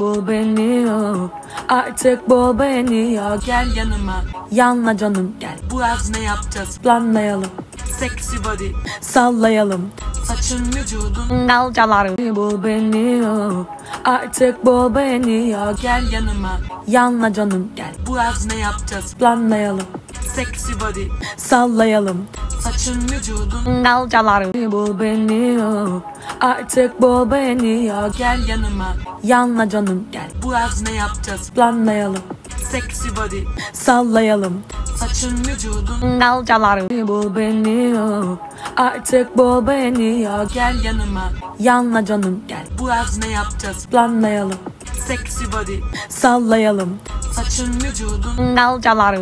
Bul beni yok Artık bul beni yok Gel yanıma Yanma canım gel. Bu yaz ne yapacağız? Planlayalım. Sexy body. Sallayalım. Saçın vücudun. Dalcaları Bul beni yok Artık bul beni yok Gel yanıma Yanma canım gel. Bu yaz ne yapacağız? Planlayalım Sexy body. Sallayalım. Saçın vücudun. Dalcaları Bul beni yok Artık bul beni yok Gel yanıma. Yanma canım gel. Bu yaz ne yapacağız? Planlayalım. Sexy body. Sallayalım. Saçın vücudun. Dalcaları Bul beni yok Artık bul beni yok Gel yanıma. Yanma canım gel. Bu yaz ne yapacağız? Planlayalım. Sexy body. Sallayalım. Saçın vücudun. Dalcaları